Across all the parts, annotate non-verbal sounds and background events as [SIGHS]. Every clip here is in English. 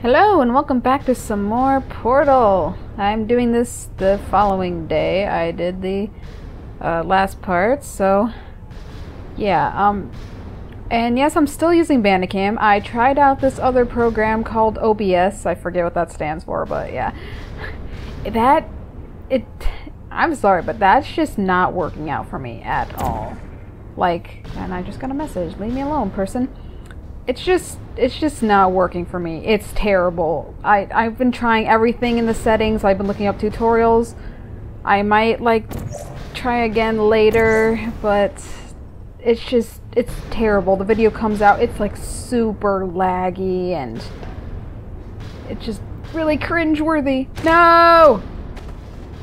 Hello and welcome back to some more Portal. I'm doing this the following day. I did the uh, last part, so yeah. Um, and yes, I'm still using Bandicam. I tried out this other program called OBS. I forget what that stands for, but yeah, [LAUGHS] that it. I'm sorry, but that's just not working out for me at all. Like, and I just got a message. Leave me alone, person it's just it's just not working for me. It's terrible. I I've been trying everything in the settings. I've been looking up tutorials. I might like try again later, but it's just it's terrible. The video comes out, it's like super laggy and it's just really cringe-worthy. No!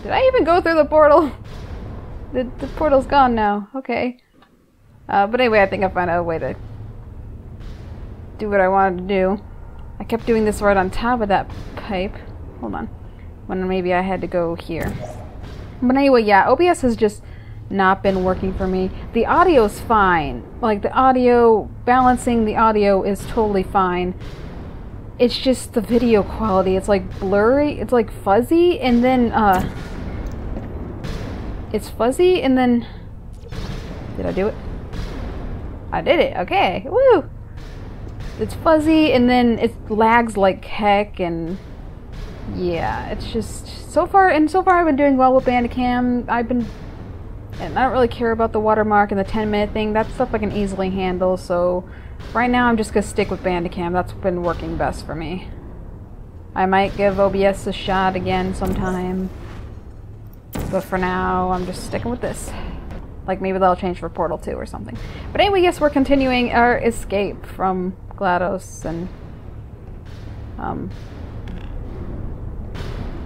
Did I even go through the portal? The, the portal's gone now. Okay. Uh, but anyway, I think I found a way to do what I wanted to do. I kept doing this right on top of that pipe. Hold on. When maybe I had to go here. But anyway, yeah, OBS has just not been working for me. The audio's fine. Like, the audio, balancing the audio is totally fine. It's just the video quality. It's like blurry, it's like fuzzy, and then, uh... It's fuzzy, and then... Did I do it? I did it, okay. Woo! It's fuzzy and then it lags like heck and yeah, it's just so far and so far I've been doing well with Bandicam. I've been and I don't really care about the watermark and the 10 minute thing. That stuff I can easily handle. So right now I'm just gonna stick with Bandicam. That's been working best for me. I might give OBS a shot again sometime. But for now, I'm just sticking with this. Like maybe they'll change for Portal 2 or something. But anyway, yes, we're continuing our escape from GLaDOS and um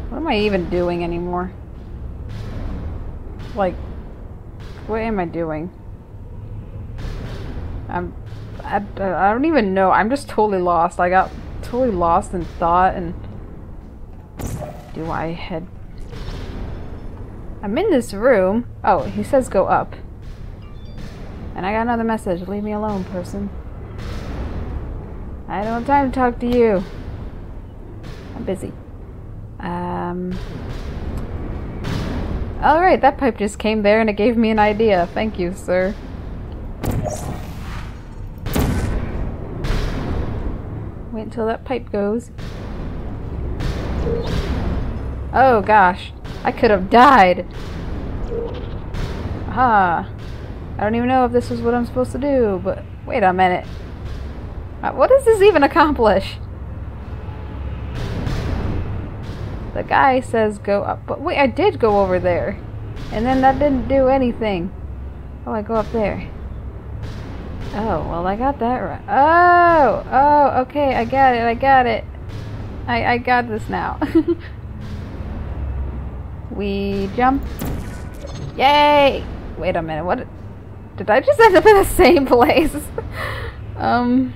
what am I even doing anymore? Like what am I doing? I'm I, I don't even know. I'm just totally lost. I got totally lost in thought and do I head I'm in this room. Oh, he says go up. And I got another message. Leave me alone, person. I don't have time to talk to you. I'm busy. Um. Alright, that pipe just came there and it gave me an idea. Thank you, sir. Wait until that pipe goes. Oh gosh, I could have died. Ah, I don't even know if this is what I'm supposed to do, but wait a minute. Uh, what does this even accomplish? The guy says go up. But wait, I did go over there. And then that didn't do anything. Oh, I go up there. Oh, well, I got that right. Oh! Oh, okay, I got it, I got it. I, I got this now. [LAUGHS] we jump. Yay! Wait a minute, what? Did I just end up in the same [LAUGHS] place? um...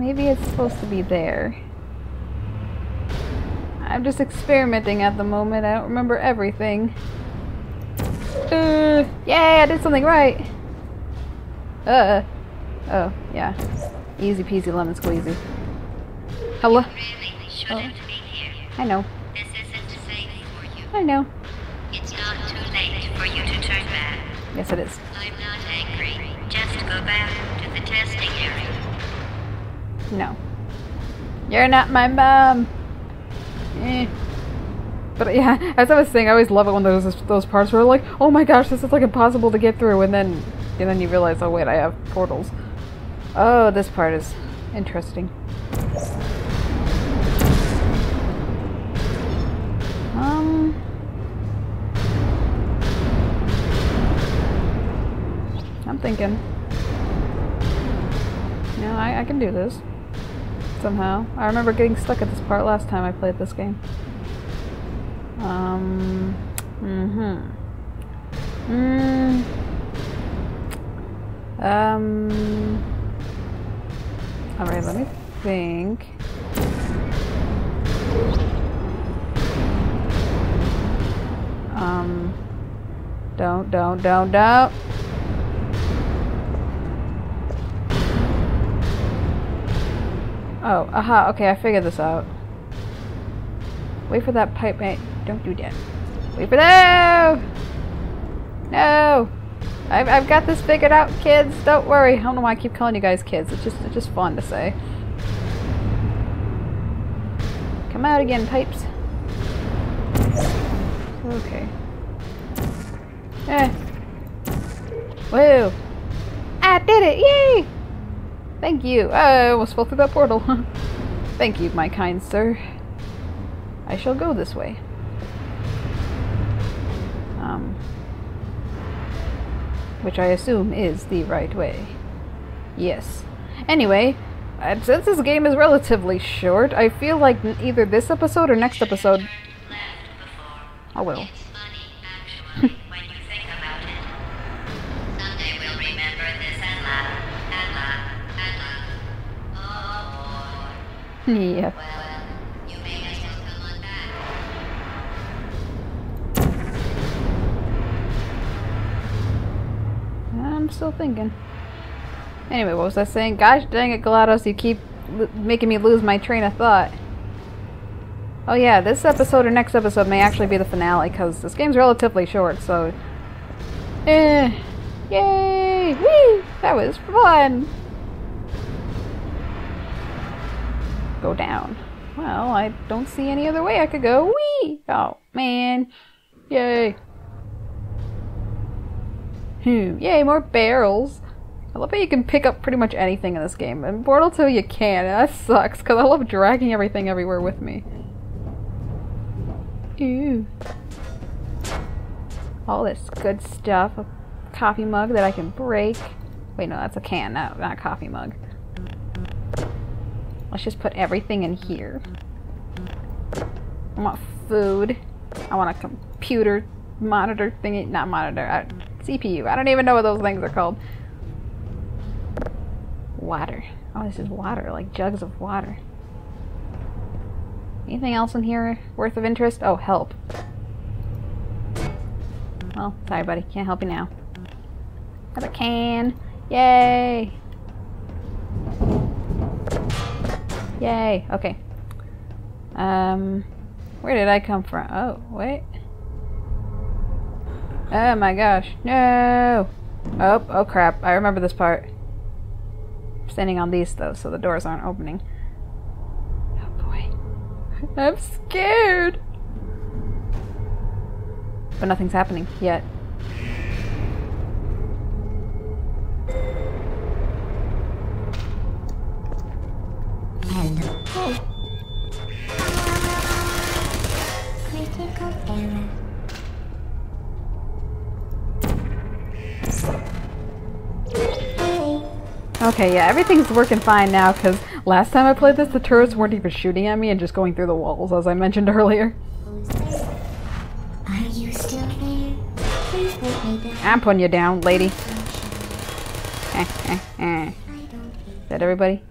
Maybe it's supposed to be there. I'm just experimenting at the moment. I don't remember everything. Uh, yay, I did something right. Uh. Oh, yeah. Easy peasy lemon squeezy. Hello? Oh. I know. I know. It's not too late for you to turn back. Yes, it is. I'm not angry. Just go back to the testing area. No. You're not my mom. Eh. But yeah, as I was saying, I always love it when those those parts where like, oh my gosh, this is like impossible to get through, and then and then you realize, oh wait, I have portals. Oh, this part is interesting. Um. I'm thinking. No, I, I can do this somehow. I remember getting stuck at this part last time I played this game. Um, mm-hmm. Mm. Um, alright, let me think. Um, don't, don't, don't, don't. Oh, aha, okay, I figured this out. Wait for that pipe. mate. don't do that. Wait for that! No! I've, I've got this figured out, kids. Don't worry. I don't know why I keep calling you guys kids. It's just it's just fun to say. Come out again, pipes. Okay. Eh. Whoa! I did it! Yay! Thank you. I almost fell through that portal. [LAUGHS] Thank you, my kind sir. I shall go this way. Um, which I assume is the right way. Yes. Anyway, uh, since this game is relatively short, I feel like either this episode or next episode. I before. Back. I'm still thinking. Anyway, what was I saying? Gosh dang it, GLaDOS, you keep making me lose my train of thought. Oh yeah, this episode or next episode may actually be the finale, because this game's relatively short, so... Eh. Yay! Whee! That was fun! Go down. Well, I don't see any other way I could go. Whee! Oh, man. Yay. Hmm. Yay, more barrels. I love how you can pick up pretty much anything in this game. In Portal 2 you can, and that sucks, because I love dragging everything everywhere with me. Ew. All this good stuff. A coffee mug that I can break. Wait, no, that's a can, no, not a coffee mug. Let's just put everything in here. I want food. I want a computer monitor thingy. Not monitor. Uh, CPU. I don't even know what those things are called. Water. Oh, this is water. Like jugs of water. Anything else in here worth of interest? Oh, help. Well, sorry, buddy. Can't help you now. Have a can. Yay! Yay. Okay. Um, where did I come from? Oh, wait. Oh my gosh. No! Oh, oh crap. I remember this part. I'm standing on these though, so the doors aren't opening. Oh boy. [LAUGHS] I'm scared! But nothing's happening yet. Okay, yeah, everything's working fine now because last time I played this, the turrets weren't even shooting at me and just going through the walls, as I mentioned [LAUGHS] earlier. Are you still there? Please put me down. I'm putting you down, lady. Eh, eh, eh. Is that everybody?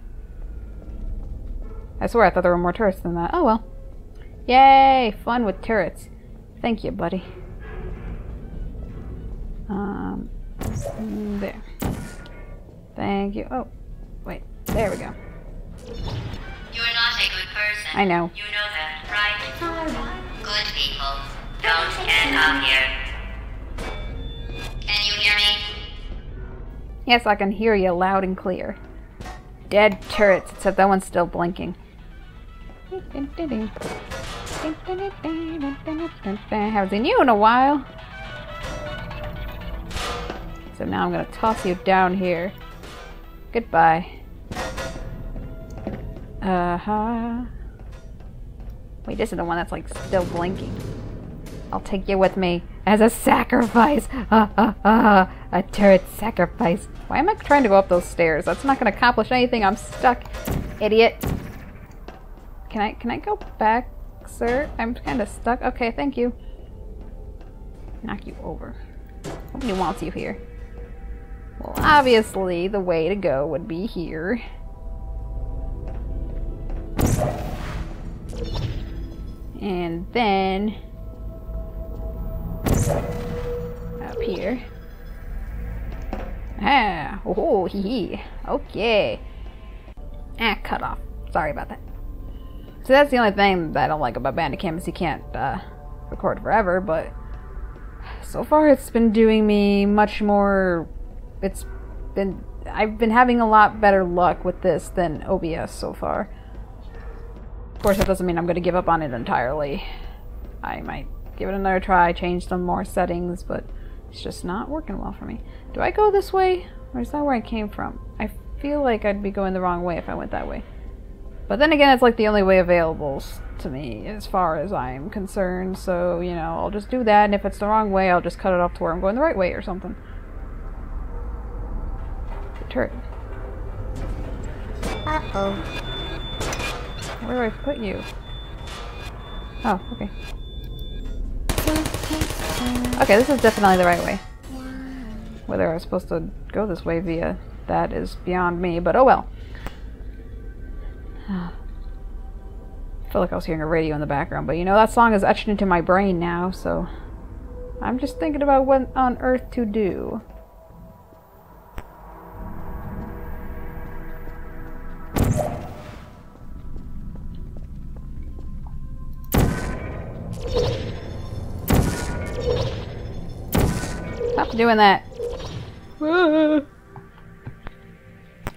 I swear I thought there were more turrets than that. Oh well. Yay! Fun with turrets. Thank you, buddy. Um, there. Thank you. Oh, wait. There we go. You're not a good person. I know. You know that, right? Good people don't get up here. Can you hear me? Yes, I can hear you loud and clear. Dead turrets, except that one's still blinking. Haven't seen you in a while. So now I'm gonna toss you down here. Goodbye. Uh huh. Wait, this is the one that's like still blinking. I'll take you with me as a sacrifice. Ah, ah, ah. A turret sacrifice. Why am I trying to go up those stairs? That's not going to accomplish anything. I'm stuck, idiot. Can I can I go back, sir? I'm kind of stuck. Okay, thank you. Knock you over. Nobody wants you here. Well, obviously, the way to go would be here. And then up here. Ah, oh, hee hee. Okay. Ah, cut off. Sorry about that. So that's the only thing that I don't like about Bandicam is you can't uh, record forever, but so far it's been doing me much more it's been I've been having a lot better luck with this than OBS so far. Of course that doesn't mean I'm gonna give up on it entirely. I might give it another try, change some more settings, but it's just not working well for me. Do I go this way? Or is that where I came from? I feel like I'd be going the wrong way if I went that way. But then again, it's like the only way available to me as far as I'm concerned, so, you know, I'll just do that, and if it's the wrong way, I'll just cut it off to where I'm going the right way or something. Turret. Uh-oh. Where do I put you? Oh, okay. Okay, this is definitely the right way. Whether I was supposed to go this way via that is beyond me, but oh well. [SIGHS] I feel like I was hearing a radio in the background, but you know, that song is etched into my brain now, so I'm just thinking about what on earth to do. Doing that.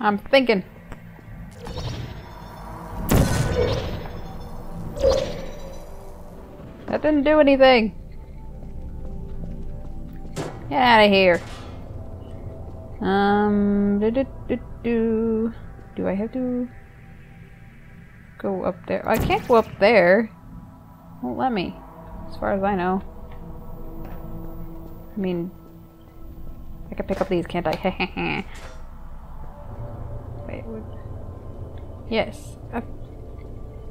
I'm thinking. That didn't do anything. Get out of here. Um, do, do, do, do. do I have to go up there? I can't go up there. Won't let me, as far as I know. I mean, I can pick up these, can't I? [LAUGHS] Wait, what? Yes.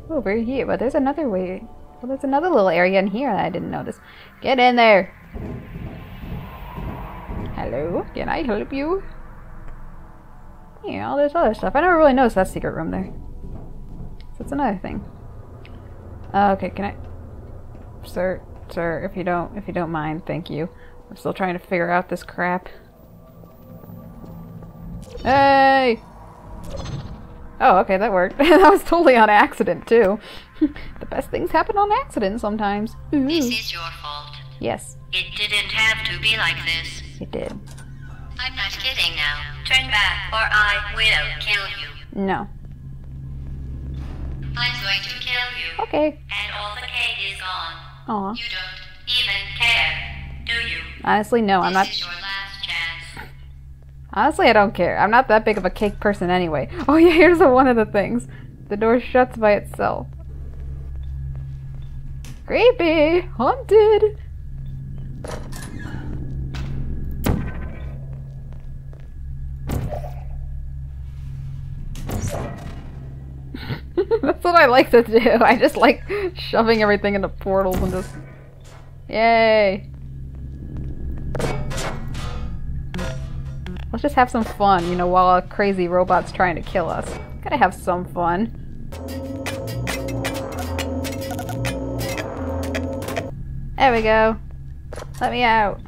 Over here, but there's another way. Well, there's another little area in here that I didn't notice. Get in there! Hello? Can I help you? Yeah, all this other stuff. I never really noticed that secret room there. So that's another thing. Uh, okay, can I... Sir, sir, if you don't, if you don't mind, thank you. I'm still trying to figure out this crap. Hey! Oh, okay, that worked. [LAUGHS] that was totally on accident, too. [LAUGHS] the best things happen on accident sometimes. Ooh. This is your fault. Yes, It didn't have to be like this. it did. I'm not kidding now. Turn back, or I will kill you. No. I'm going to kill you. Okay. And all the cake is gone. Aw. You don't even care, do you? Honestly, no, I'm not. Honestly, I don't care. I'm not that big of a cake person anyway. [LAUGHS] Oh yeah, here's a, one of the things. The door shuts by itself. Creepy! Haunted! [LAUGHS] That's what I like to do. I just like shoving everything into portals and just... Yay! Let's just have some fun, you know, while a crazy robot's trying to kill us. Gotta have some fun. There we go. Let me out.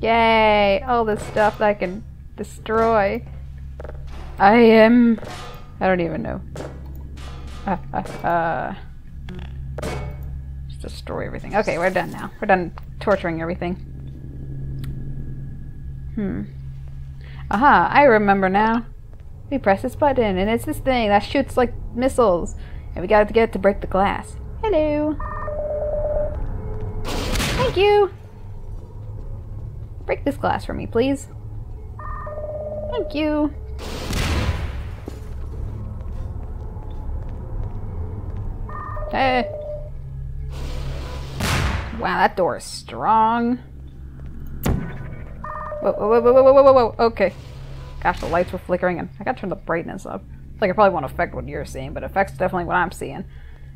Yay! All this stuff that I can destroy. I am... I don't even know. [LAUGHS] Just destroy everything. Okay, we're done now. We're done torturing everything. Hmm. Aha, I remember now. We press this button, and it's this thing that shoots like missiles. And we gotta get it to break the glass. Hello. Thank you. Break this glass for me, please. Thank you. Hey. Wow, that door is strong. Whoa, whoa, whoa, whoa, whoa, whoa, okay. Gosh, the lights were flickering, and I gotta turn the brightness up. Like it probably won't affect what you're seeing, but it affects definitely what I'm seeing.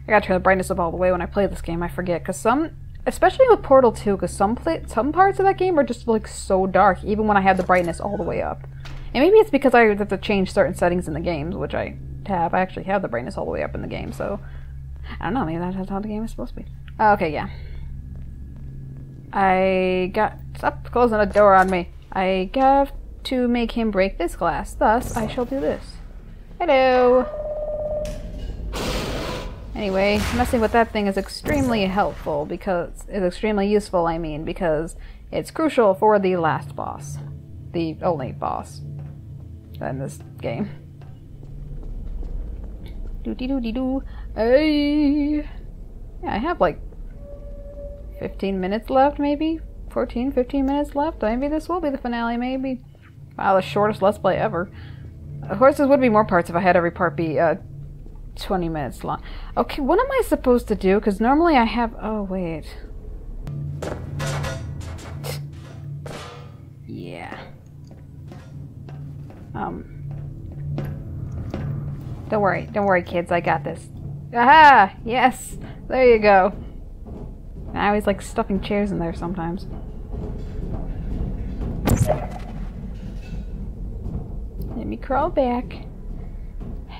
I gotta turn the brightness up all the way when I play this game, I forget, because some, especially with Portal 2, because some, play, some parts of that game are just like so dark, even when I have the brightness all the way up. And maybe it's because I have to change certain settings in the games, which I have. I actually have the brightness all the way up in the game, so I don't know, maybe that's how the game is supposed to be. Okay, yeah. I got. Stop closing the door on me. I have to make him break this glass, thus, I shall do this. Hello! Anyway, messing with that thing is extremely helpful because is extremely useful, I mean, because it's crucial for the last boss. The only boss in this game. Doo dee doo. Hey. Yeah, I have like 15 minutes left, maybe? 14, 15 minutes left? Maybe this will be the finale, maybe. Wow, the shortest Let's Play ever. Of course, there would be more parts if I had every part be uh, 20 minutes long. Okay, what am I supposed to do? Because normally I have... Oh, wait. Yeah. Um... Don't worry, don't worry, kids. I got this. Aha! Yes! There you go. I always like stuffing chairs in there sometimes. Let me crawl back.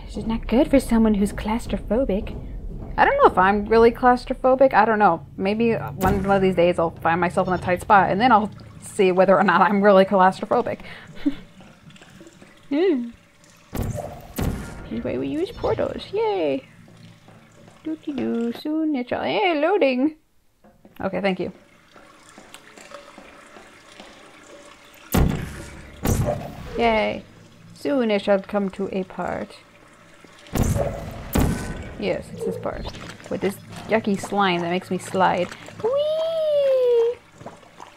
This is not good for someone who's claustrophobic. I don't know if I'm really claustrophobic. I don't know. Maybe one of these days I'll find myself in a tight spot and then I'll see whether or not I'm really claustrophobic. [LAUGHS] yeah. This is why we use portals. Yay! Doo doo soon it's all. Hey, loading! Okay, thank you. Yay! Soon it shall come to a part. Yes, it's this part. With this yucky slime that makes me slide. Whee!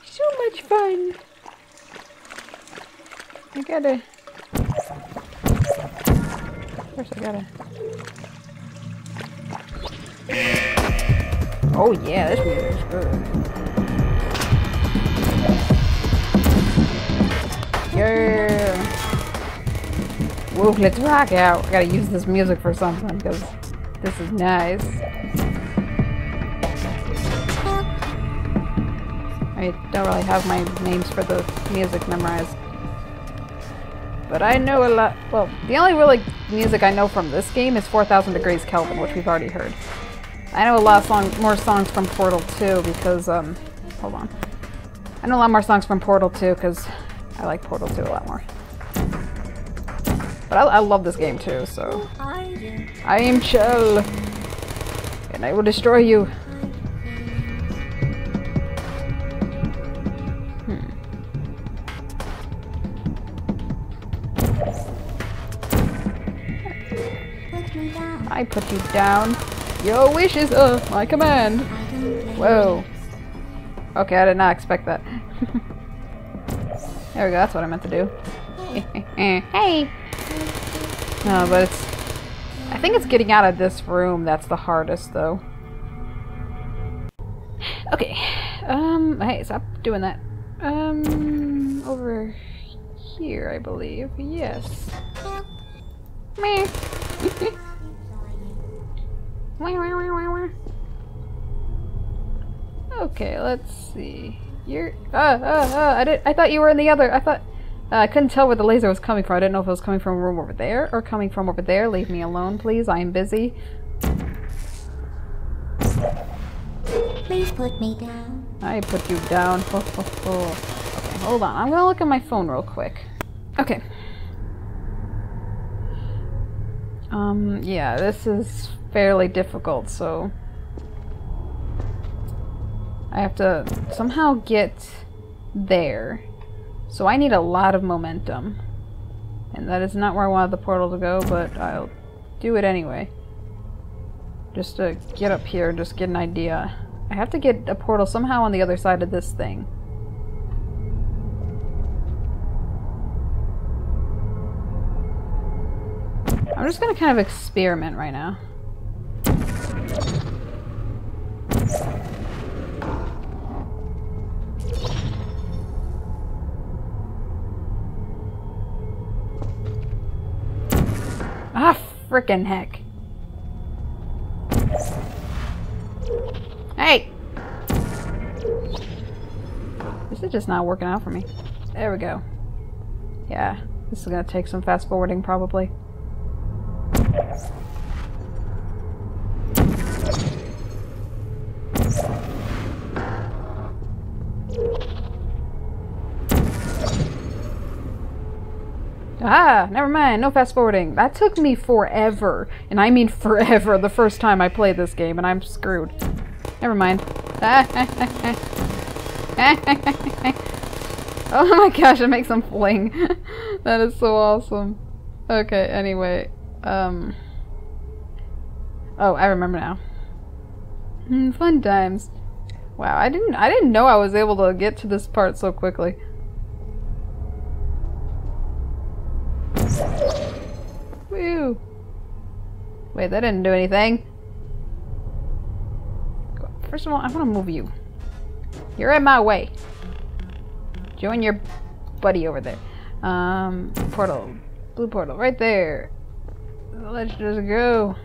So much fun! I gotta... First I gotta... Oh yeah, this music is good. Yeah! Whoa, let's rock out. I gotta use this music for something because this is nice. I don't really have my names for the music memorized. But I know a lot. Well, the only really music I know from this game is 4000 Degrees Kelvin, which we've already heard. I know a lot of song, more songs from Portal 2 because, um, hold on. I know a lot more songs from Portal 2 because I like Portal 2 a lot more. But I, I love this game too, so. I am Chell, and I will destroy you. Hmm. I put you down. Your wish is uh, my command. Whoa. Okay, I did not expect that. [LAUGHS] there we go, that's what I meant to do. [LAUGHS] hey! No, but it's... I think it's getting out of this room that's the hardest, though. Okay. Um, hey, stop doing that. Um, over here, I believe. Yes. [LAUGHS] Meh. Okay, let's see. You're. Uh, uh, uh, I did. I thought you were in the other. I thought. Uh, I couldn't tell where the laser was coming from. I didn't know if it was coming from a room over there or coming from over there. Leave me alone, please. I am busy. Please put me down. I put you down. Ho, ho, ho. Okay, hold on. I'm gonna look at my phone real quick. Okay. Um, yeah, this is fairly difficult, so... I have to somehow get there. So I need a lot of momentum. And that is not where I wanted the portal to go, but I'll do it anyway. Just to get up here just get an idea. I have to get a portal somehow on the other side of this thing. I'm just gonna kind of experiment right now. Ah, frickin' heck. Hey! This is just not working out for me. There we go. Yeah, this is gonna take some fast forwarding probably. Ah, never mind. No fast forwarding. That took me forever. And I mean forever the first time I played this game, and I'm screwed. Never mind. [LAUGHS] oh my gosh, it makes them fling. [LAUGHS] that is so awesome. Okay, anyway. Um. Oh, I remember now. Hmm, fun times. Wow, I didn't I didn't know I was able to get to this part so quickly. Wait, that didn't do anything. First of all, I want to move you. You're in my way. Join your buddy over there. Um, portal. Blue portal, right there. Let's just go.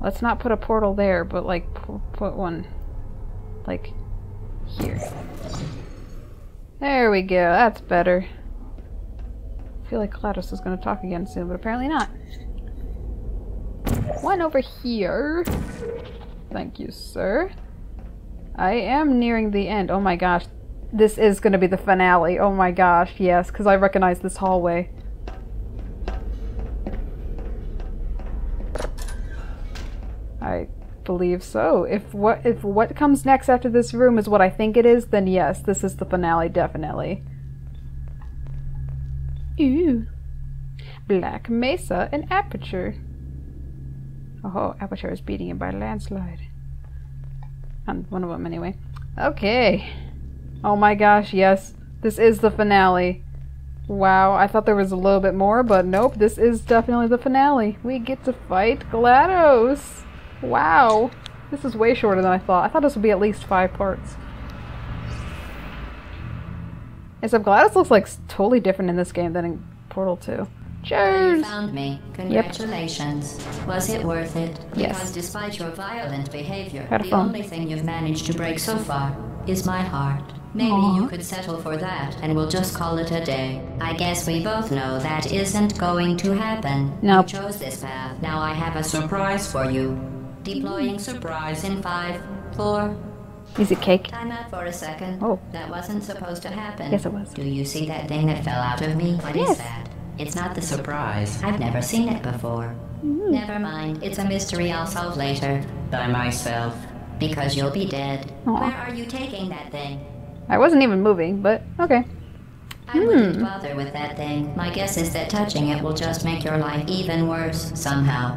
Let's not put a portal there, but like put one like here. There we go. That's better. I feel like GLaDOS is going to talk again soon, but apparently not. One over here. Thank you, sir. I am nearing the end. Oh my gosh. This is going to be the finale. Oh my gosh, yes, because I recognize this hallway. I believe so. If what if what comes next after this room is what I think it is, then yes, this is the finale definitely. Ooh. Black Mesa and Aperture. Oh, Aperture is beating him by a landslide. And one of them, anyway. Okay. Oh my gosh, yes. This is the finale. Wow, I thought there was a little bit more, but nope, this is definitely the finale. We get to fight GLaDOS. Wow. This is way shorter than I thought. I thought this would be at least five parts. Except GLaDOS looks like totally different in this game than in Portal 2. Cheers! You found me. Congratulations. Was it worth it? Yes. Because despite your violent behavior, the only thing you've managed to break so far is my heart. Maybe Aw. you could settle for that and we'll just call it a day. I guess we both know that isn't going to happen. Nope. You chose this path. Now I have a surprise for you. Deploying surprise in five, four. Is it cake? Time out for a second. Oh. That wasn't supposed to happen. Yes, it was. Do you see that thing that fell out of me? What is Yes. that? It's not the surprise. I've never seen it before. Mm-hmm. Never mind. It's a mystery I'll solve later. By myself. Because you'll be dead. Aw. Where are you taking that thing? I wasn't even moving, but okay. I wouldn't Hmm. bother with that thing. My guess is that touching it will just make your life even worse, somehow.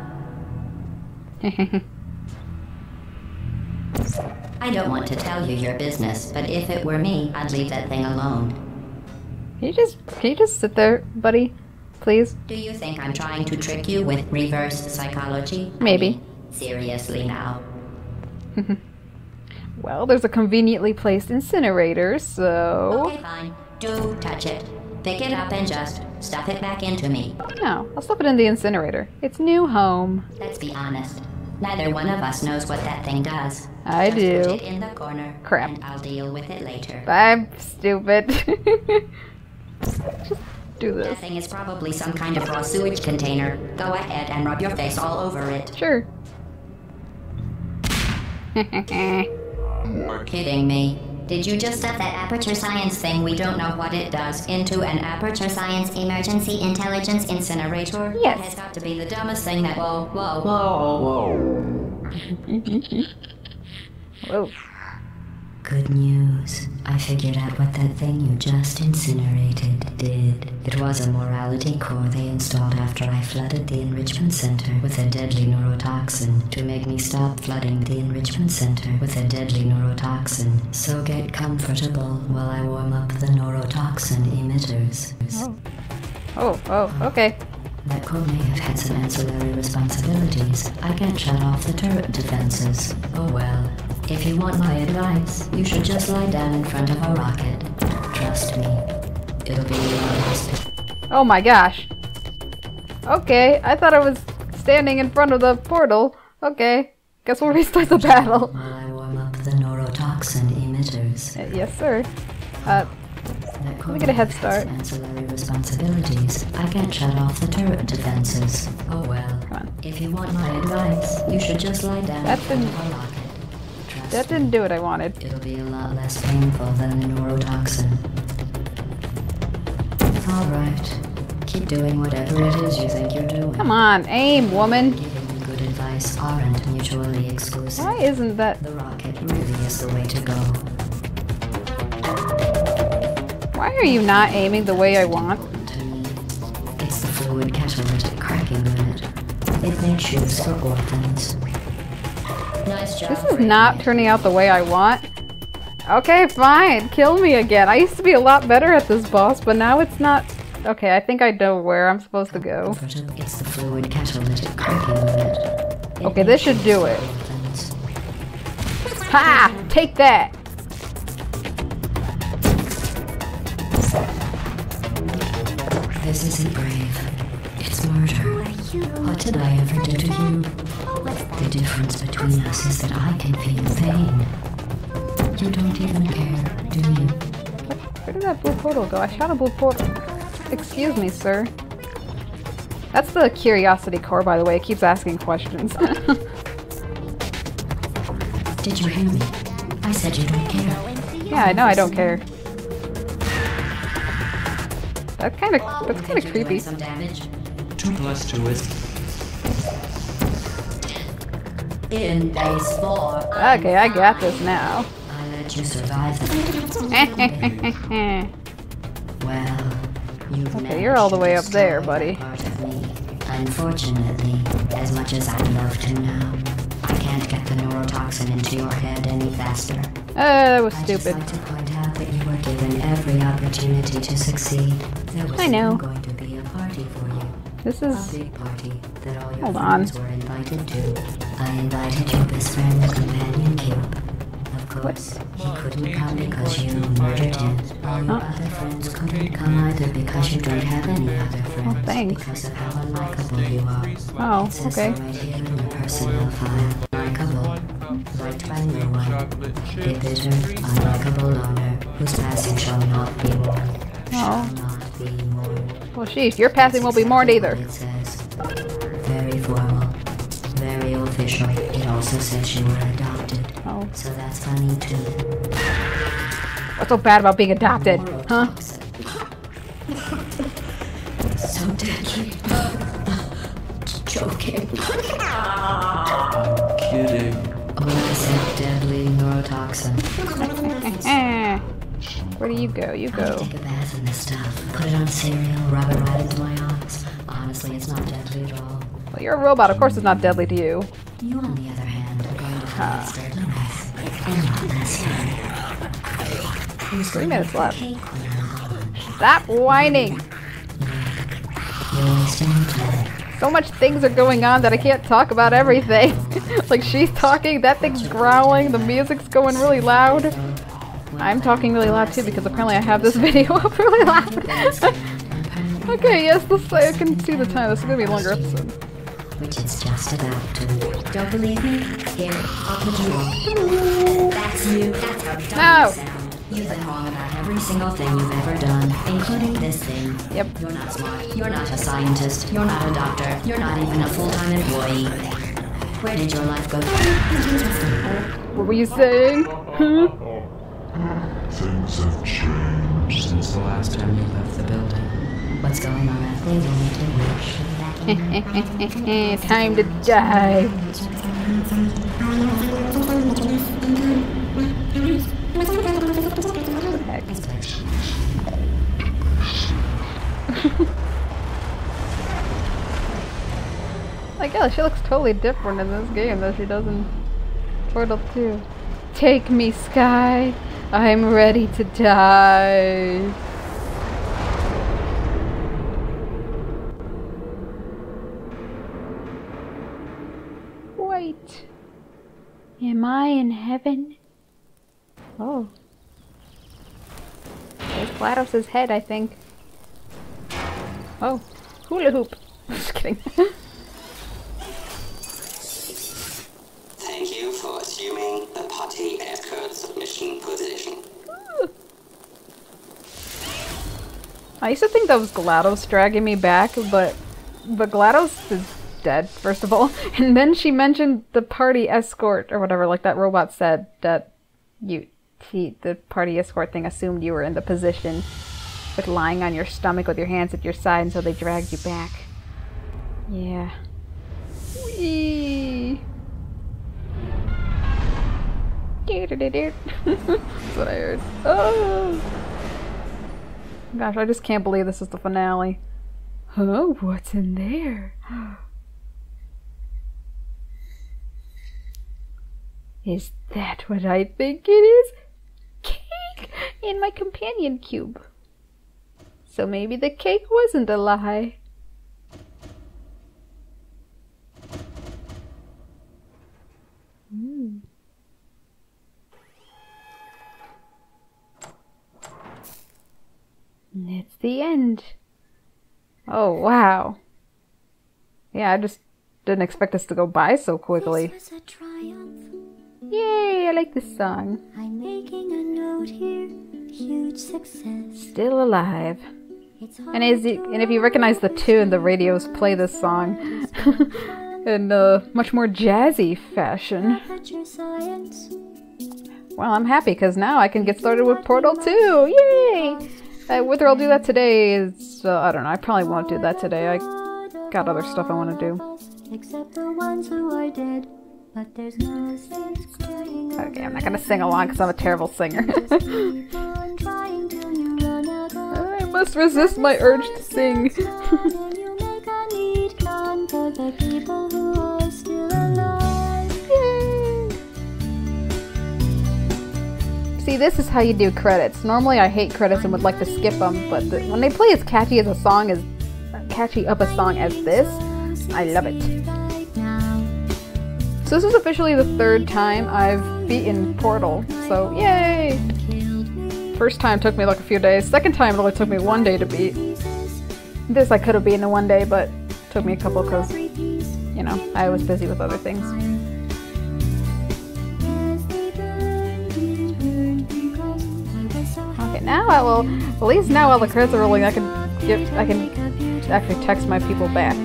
[LAUGHS] I don't want to tell you your business, but if it were me, I'd leave that thing alone. Can you just can you just sit there, buddy? Please? Do you think I'm trying to trick you with reverse psychology? I Maybe. mean, seriously now. [LAUGHS] Well, there's a conveniently placed incinerator, so Okay, fine. Do touch it. Pick it up and just stuff it back into me. no, I'll slip it in the incinerator. It's new home. Let's be honest. Neither one of us knows what that thing does. I just do. Put it in the corner. Crap. And I'll deal with it later. I'm stupid. [LAUGHS] do That this. thing is probably some kind of raw sewage container. Go ahead and rub your face all over it. Sure. [LAUGHS] You're kidding me. Did you just stuff that aperture science thing we don't know what it does into an aperture science emergency intelligence incinerator? Yes. It has got to be the dumbest thing that. whoa, Whoa, whoa, whoa. [LAUGHS] Whoa. Good news. I figured out what that thing you just incinerated did. It was a morality core they installed after I flooded the enrichment center with a deadly neurotoxin to make me stop flooding the enrichment center with a deadly neurotoxin. So get comfortable while I warm up the neurotoxin emitters. Oh. Oh, oh, uh, okay. That core may have had some ancillary responsibilities. I can't shut off the turret defenses. Oh well. If you want my advice, you should just lie down in front of a rocket. Trust me. It'll be your last. Oh my gosh. Okay, I thought I was standing in front of the portal. Okay. Guess we'll restart the battle. While I warm up the neurotoxin emitters. Uh, yes, sir. Uh, core me get a head start. Ancillary responsibilities. I can't shut off the turret defenses. Oh well. If you want my advice, you should just lie down That in front didn't- of a rocket. Trust that didn't do what I wanted. It'll be a lot less painful than the neurotoxin. Alright. Keep doing whatever it is you think you're doing. Come on, aim, woman. Giving and good advice aren't mutually exclusive. Why isn't that... The rocket really is the way to go. Why are you not aiming the way I want? It's the fluid catalytic cracking unit. It makes shoes for orphans. Nice job. This is not turning out the way I want. Okay, fine. Kill me again. I used to be a lot better at this boss, but now it's not... Okay, I think I know where I'm supposed to go. It's the fluid catalytic cracking Okay, this should do it. Ha! Take that! This isn't brave. It's murder. What did I ever do to you? The difference between us is that I can feel pain. You don't even care, do you? Where did that blue portal go? I shot a blue portal. Excuse me, sir. That's the curiosity core, by the way. It keeps asking questions. [LAUGHS] Did you hear me? I said you don't care. yeah, I know I don't care. That's kind of that's kind of creepy. Some damage. Two plus two is In base four. Okay, I got this now. I let you survive. Well, you've Okay, you're all the way up there, buddy. Part of me. Unfortunately, as much as I'd love to now, I can't get the neurotoxin into your head any faster. Uh, that was stupid. I'd just stupid. like to point out that you were given every opportunity to succeed. There was I know. This A is big party that all your Hold on. friends were invited to. I invited your best friend, companion Cube. Of course, he couldn't come because you murdered him. All your other friends couldn't come either because you don't have any other oh, friends. Oh, thanks. Because of how unlikable you are. Oh, It says okay. so right here in the personnel file. Unlikable. Liked by no one. The bitter, unlikable loner whose passing shall not be mourned. Oh. Not be mourned. Well, sheesh, your passing won't be mourned either. It says very formal, very official. It also says you were adopted, Oh, so that's funny too. what's so bad about being adopted? Huh? So deadly. Joking. kidding. Oh, I said deadly neurotoxin. Where do you go? You go. take a bath in this stuff. Put it on cereal, rub it right into my eyes. Honestly, it's not deadly at all. Well, you're a robot. Of course, it's not deadly to you. You, on the other hand, are going to find its less. Three minutes left. Cake when I'm gone. Stop whining. You're wasting your time. So much things are going on that I can't talk about everything. [LAUGHS] like she's talking, that thing's growling, the music's going really loud. I'm talking really loud too because apparently I have this [LAUGHS] video up really loud. [LAUGHS] okay, yes, this I can see the time. This is gonna be a longer episode. Which it's just about to. Don't believe me? Here, I'll put you on. That's you. That's how dumb No. you sound. You've been wrong about every single thing you've ever done, including this thing. Yep. You're not smart. You're not a scientist. You're not a doctor. You're not even a full-time employee. Where did your life go? What were you saying? Huh? Things have changed. Since the last time you left the building. What's going on at the wish? Time to die. Heck. Like, yeah, she looks totally different in this game than she does in Portal 2. Take me, Sky. I'm ready to die. Wait. Am I in heaven? Oh. There's GLaDOS' head, I think. Oh. Hula hoop. [LAUGHS] Just kidding. [LAUGHS] submission position. I used to think that was GLaDOS dragging me back, but but GLaDOS is dead, first of all. [LAUGHS] And then she mentioned the party escort or whatever, like that robot said that you he, the party escort thing assumed you were in the position. with lying on your stomach with your hands at your side until they dragged you back. Yeah. Whee! [LAUGHS] That's what I heard. Oh! Gosh, I just can't believe this is the finale. Huh? What's in there? [GASPS] Is that what I think it is? Cake in my companion cube. So maybe the cake wasn't a lie. Hmm. It's end. Oh, wow. Yeah, I just didn't expect this to go by so quickly. This was a triumph. Yay, I like this song. I'm making a note here. Huge success. Still alive. And as you, and if you recognize the tune, the radios play this song [LAUGHS] in a much more jazzy fashion. Aperture Science. Well, I'm happy because now I can get started with Portal 2. Yay! Uh, whether I'll do that today is uh, I don't know. I probably won't do that today. I got other stuff I want to do. Except the ones who are dead. But there's no sense. Okay, I'm not gonna sing along because I'm a terrible singer. Keep on trying till you run out of [LAUGHS] I must resist my urge to sing. See, this is how you do credits. Normally, I hate credits and would like to skip them, but the, when they play as catchy as a song as catchy up a song as this, I love it. So this is officially the third time I've beaten Portal. So yay! First time took me like a few days. Second time it only took me one day to beat. This I could have beaten in one day, but took me a couple because you know I was busy with other things. Now I will. At least now while the credits are rolling, I can give. I can actually text my people back.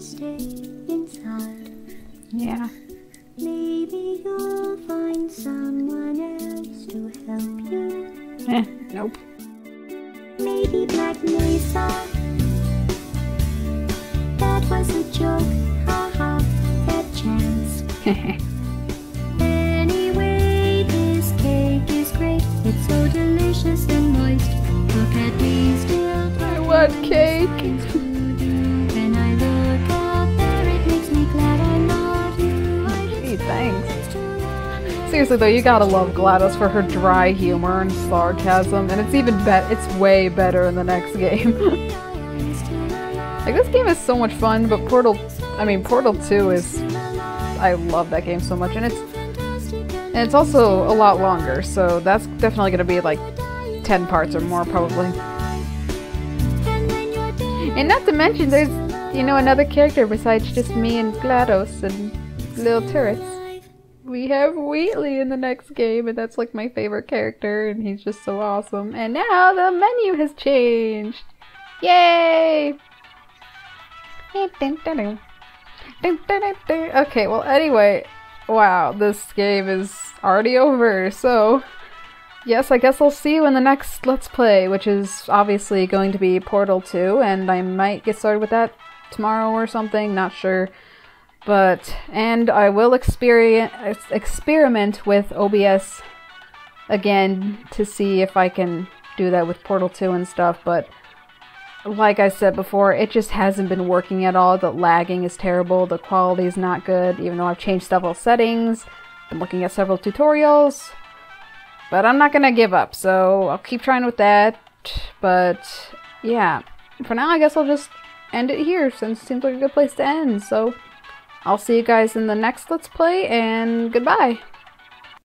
Stay inside. Yeah. Maybe you'll find someone else to help you. Eh. [LAUGHS] Nope. Maybe Black Mesa. Seriously though, you gotta love GLaDOS for her dry humor and sarcasm, and it's even bet it's way better in the next [LAUGHS] game. like this game is so much fun, but Portal I mean Portal 2 is I love that game so much and it's and it's also a lot longer, so that's definitely gonna be like 10 parts or more probably. And not to mention there's you know another character besides just me and GLaDOS and little turrets. We have Wheatley in the next game, and that's like my favorite character, and he's just so awesome. And now the menu has changed! Yay! Okay, well, anyway, wow, this game is already over, so yes, I guess I'll see you in the next Let's Play, which is obviously going to be Portal 2, and I might get started with that tomorrow or something, not sure. But, and I will experiment with OBS again to see if I can do that with Portal 2 and stuff, but like I said before, it just hasn't been working at all. The lagging is terrible, the quality is not good, even though I've changed several settings, been looking at several tutorials. But I'm not gonna give up, so I'll keep trying with that. But yeah, for now, I guess I'll just end it here since it seems like a good place to end. So I'll see you guys in the next Let's Play, and goodbye.